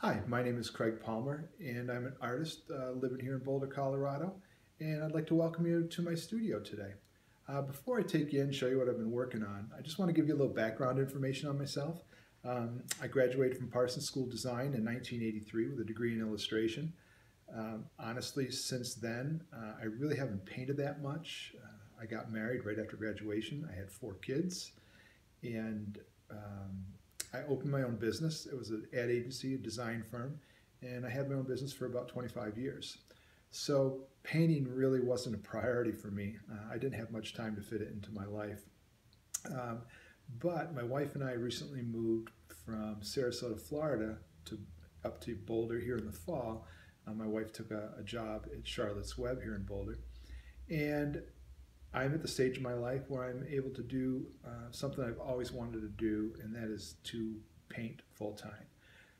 Hi, my name is Craig Palmer, and I'm an artist uh, living here in Boulder, Colorado, and I'd like to welcome you to my studio today. Uh, before I take you in and show you what I've been working on, I just want to give you a little background information on myself. Um, I graduated from Parsons School of Design in 1983 with a degree in illustration. Um, honestly, since then, uh, I really haven't painted that much. Uh, I got married right after graduation. I had four kids, and um, I opened my own business. It was an ad agency, a design firm, and I had my own business for about 25 years. So painting really wasn't a priority for me. Uh, I didn't have much time to fit it into my life. Um, but my wife and I recently moved from Sarasota, Florida to up to Boulder here in the fall. Uh, my wife took a, a job at Charlotte's Web here in Boulder. And I'm at the stage of my life where I'm able to do uh, something I've always wanted to do, and that is to paint full time.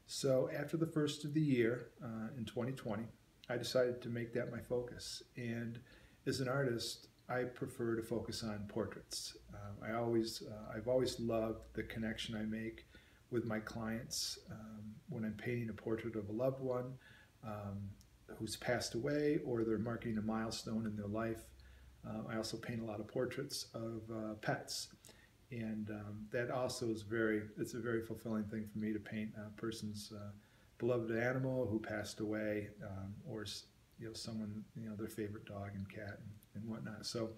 So after the first of the year uh, in 2020, I decided to make that my focus. And as an artist, I prefer to focus on portraits. Uh, I always, uh, I've always loved the connection I make with my clients um, when I'm painting a portrait of a loved one um, who's passed away or they're marking a milestone in their life. Uh, I also paint a lot of portraits of uh, pets. And um, that also is very, it's a very fulfilling thing for me to paint a person's uh, beloved animal who passed away um, or you know, someone, you know, their favorite dog and cat and, and, whatnot. So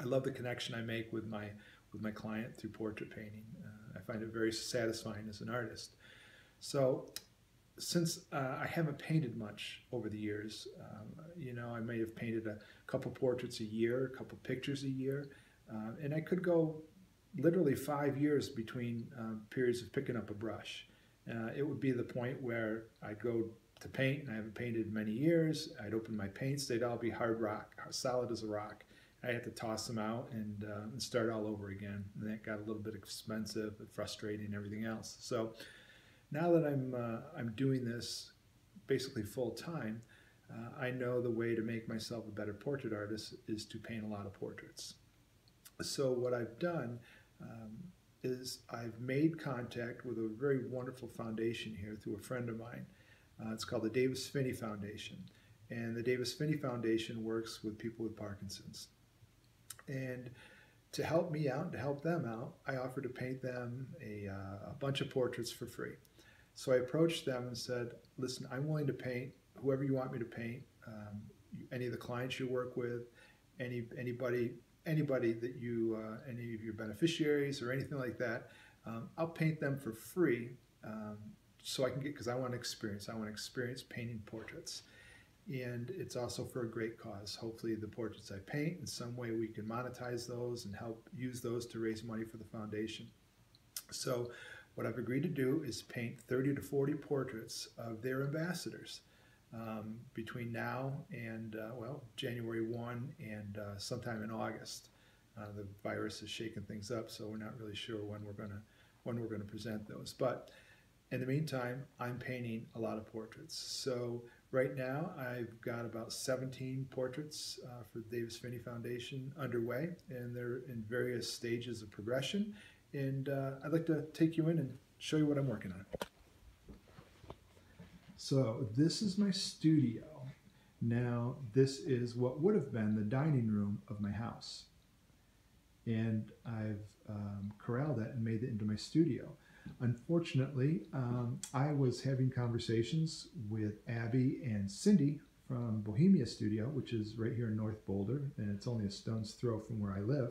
I love the connection I make with my, with my client through portrait painting. Uh, I find it very satisfying as an artist. So since uh, I haven't painted much over the years, um, you know, I may have painted a couple portraits a year, a couple pictures a year, uh, and I could go literally five years between uh, periods of picking up a brush. Uh, it would be the point where I'd go to paint, and I haven't painted in many years. I'd open my paints; they'd all be hard rock, solid as a rock. I had to toss them out and, uh, start all over again, and that got a little bit expensive, and frustrating, and everything else. So now that I'm uh, I'm doing this basically full time, uh, I know the way to make myself a better portrait artist is to paint a lot of portraits. So what I've done um, is I've made contact with a very wonderful foundation here through a friend of mine. Uh, it's called the Davis Phinney Foundation. And the Davis Phinney Foundation works with people with Parkinson's. And to help me out, to help them out, I offered to paint them a, uh, a bunch of portraits for free. So I approached them and said, listen, I'm willing to paint whoever you want me to paint, um, any of the clients you work with, any anybody anybody that you, uh, any of your beneficiaries or anything like that, um, I'll paint them for free um, so I can get, because I want experience. I want to experience painting portraits. And it's also for a great cause. Hopefully the portraits I paint, in some way we can monetize those and help use those to raise money for the foundation. So what I've agreed to do is paint 30 to 40 portraits of their ambassadors um, between now and, uh, well, January 1 and uh, sometime in August. Uh, the virus has shaken things up, so we're not really sure when we're going to when we're going to present those. But in the meantime, I'm painting a lot of portraits. So right now, I've got about 17 portraits uh, for the Davis Phinney Foundation underway, and they're in various stages of progression. And uh, I'd like to take you in and show you what I'm working on. So this is my studio. Now this is what would have been the dining room of my house. And I've um, corralled that and made it into my studio. Unfortunately, um, I was having conversations with Abby and Cindy from Bohemia Studio, which is right here in North Boulder, and it's only a stone's throw from where I live.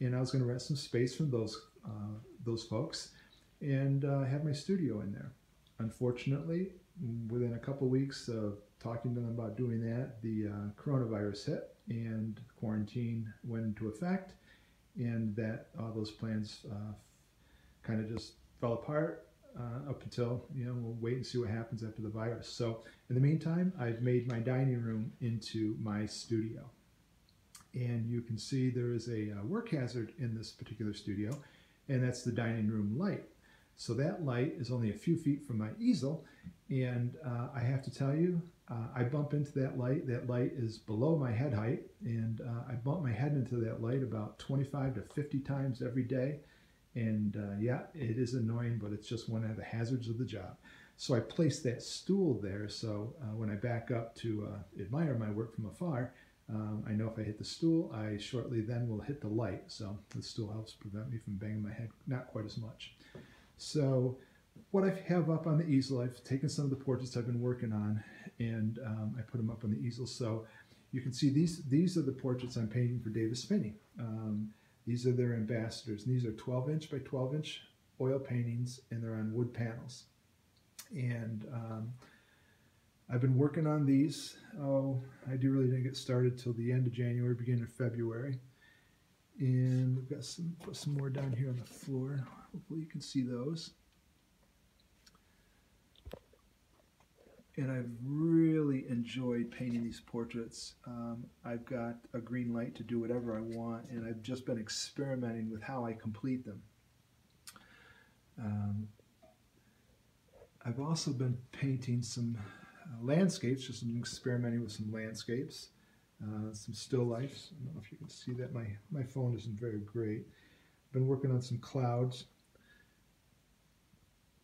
And I was going to rent some space from those uh, those folks and uh, have my studio in there. Unfortunately, within a couple weeks of talking to them about doing that, the uh, coronavirus hit and quarantine went into effect, and that all those plans uh, kind of just fell apart uh, up until you know we'll wait and see what happens after the virus. So in the meantime, I've made my dining room into my studio, and you can see there is a uh, work hazard in this particular studio, and that's the dining room light. So that light is only a few feet from my easel, and uh, I have to tell you, uh, I bump into that light. That light is below my head height, and uh, I bump my head into that light about 25 to 50 times every day. And uh, yeah, it is annoying, but it's just one of the hazards of the job. So I placed that stool there. So uh, when I back up to uh, admire my work from afar, um, I know if I hit the stool, I shortly then will hit the light. So the stool helps prevent me from banging my head, not quite as much. So what I have up on the easel, I've taken some of the portraits I've been working on and um, I put them up on the easel. So you can see these, these are the portraits I'm painting for Davis Phinney. Um, these are their ambassadors. And these are 12 inch by 12 inch oil paintings and they're on wood panels. And um, I've been working on these. Oh, I do really didn't get started till the end of January, beginning of February. And we've got some, put some more down here on the floor. Hopefully you can see those. and I've really enjoyed painting these portraits. Um, I've got a green light to do whatever I want, and I've just been experimenting with how I complete them. Um, I've also been painting some uh, landscapes, just experimenting with some landscapes, uh, some still lifes. I don't know if you can see that. My, my phone isn't very great. I've been working on some clouds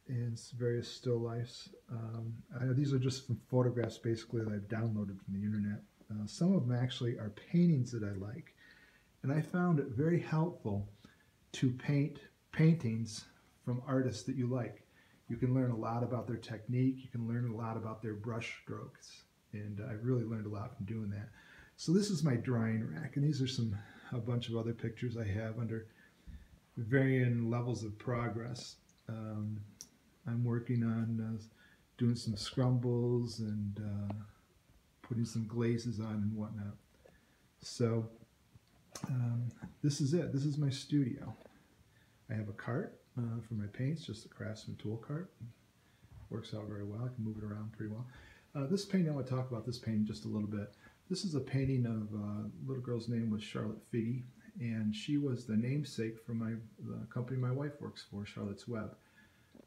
and various still lifes. Um, I, these are just from photographs basically that I've downloaded from the internet. Uh, some of them actually are paintings that I like. And I found it very helpful to paint paintings from artists that you like. You can learn a lot about their technique. You can learn a lot about their brush strokes. And I really learned a lot from doing that. So this is my drying rack. And these are some a bunch of other pictures I have under varying levels of progress. Um, I'm working on uh, doing some scumbles and uh, putting some glazes on and whatnot. So um, this is it. This is my studio. I have a cart uh, for my paints, just a Craftsman tool cart. Works out very well. I can move it around pretty well. Uh, this painting, I want to talk about this painting just a little bit. This is a painting of a little girl's name was Charlotte Figi, and she was the namesake for my the company my wife works for, Charlotte's Web.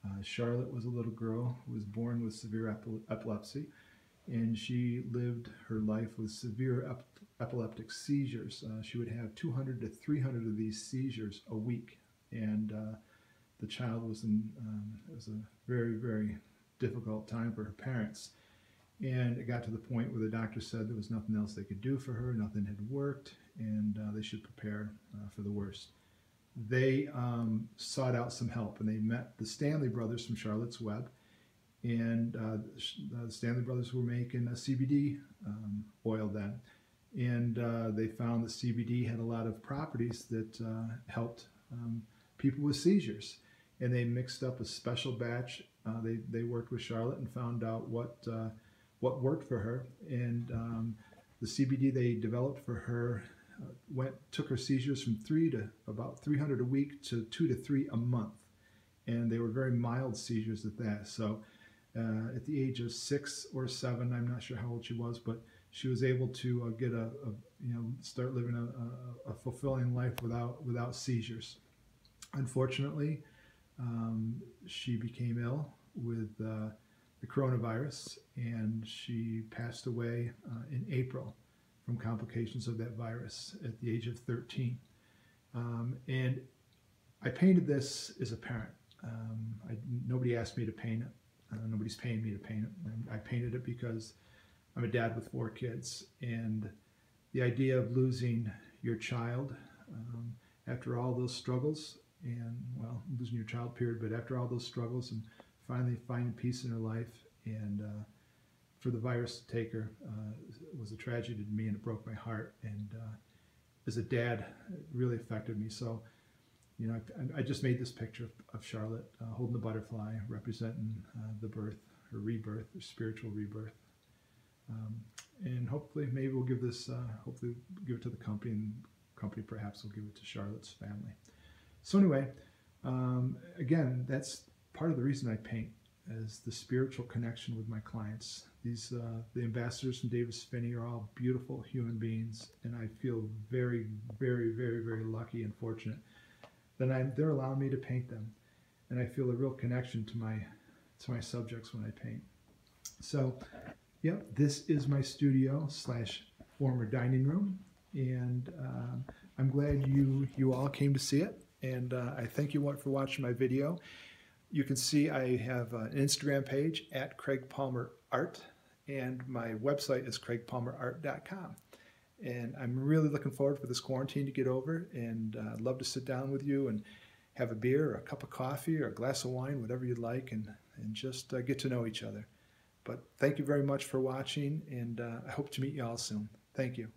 Uh, Charlotte was a little girl who was born with severe epilepsy, and she lived her life with severe ep epileptic seizures. Uh, she would have 200 to 300 of these seizures a week, and uh, the child was in um, it was a very very difficult time for her parents. And it got to the point where the doctor said there was nothing else they could do for her, nothing had worked, and uh, they should prepare uh, for the worst they um, sought out some help and they met the Stanley brothers from Charlotte's Web. And uh, the Stanley brothers were making a CBD um, oil then. And uh, they found that CBD had a lot of properties that uh, helped um, people with seizures. And they mixed up a special batch. Uh, they, they worked with Charlotte and found out what, uh, what worked for her. And um, the CBD they developed for her uh, went took her seizures from three to about 300 a week to two to three a month, and they were very mild seizures at that. So, uh, at the age of six or seven, I'm not sure how old she was, but she was able to uh, get a, a, you know start living a, a, fulfilling life without without seizures. Unfortunately, um, she became ill with uh, the coronavirus, and she passed away uh, in April from complications of that virus at the age of 13. Um, and I painted this as a parent. Um, I, nobody asked me to paint it. Uh, nobody's paying me to paint it. And I painted it because I'm a dad with four kids. And the idea of losing your child um, after all those struggles, and well, losing your child, period, but after all those struggles and finally finding peace in her life and uh, for the virus to take her uh, was a tragedy to me and it broke my heart. And uh, as a dad, it really affected me. So, you know, I, I just made this picture of, Charlotte uh, holding the butterfly, representing the birth, her rebirth, her spiritual rebirth. Um, and hopefully, maybe we'll give this, uh, hopefully, give it to the company, and company perhaps will give it to Charlotte's family. So anyway, um, again, that's part of the reason I paint is the spiritual connection with my clients. These uh, the ambassadors from Davis Phinney are all beautiful human beings, and I feel very, very, very, very lucky and fortunate that I, they're allowing me to paint them, and I feel a real connection to my to my subjects when I paint. So, yep, this is my studio slash former dining room, and uh, I'm glad you you all came to see it, and uh, I thank you for watching my video. You can see I have an Instagram page at Craig Palmer Art, and my website is craigpalmerart.com. And I'm really looking forward for this quarantine to get over, and uh, I'd love to sit down with you and have a beer or a cup of coffee or a glass of wine, whatever you'd like, and, and just uh, get to know each other. But thank you very much for watching, and uh, I hope to meet you all soon. Thank you.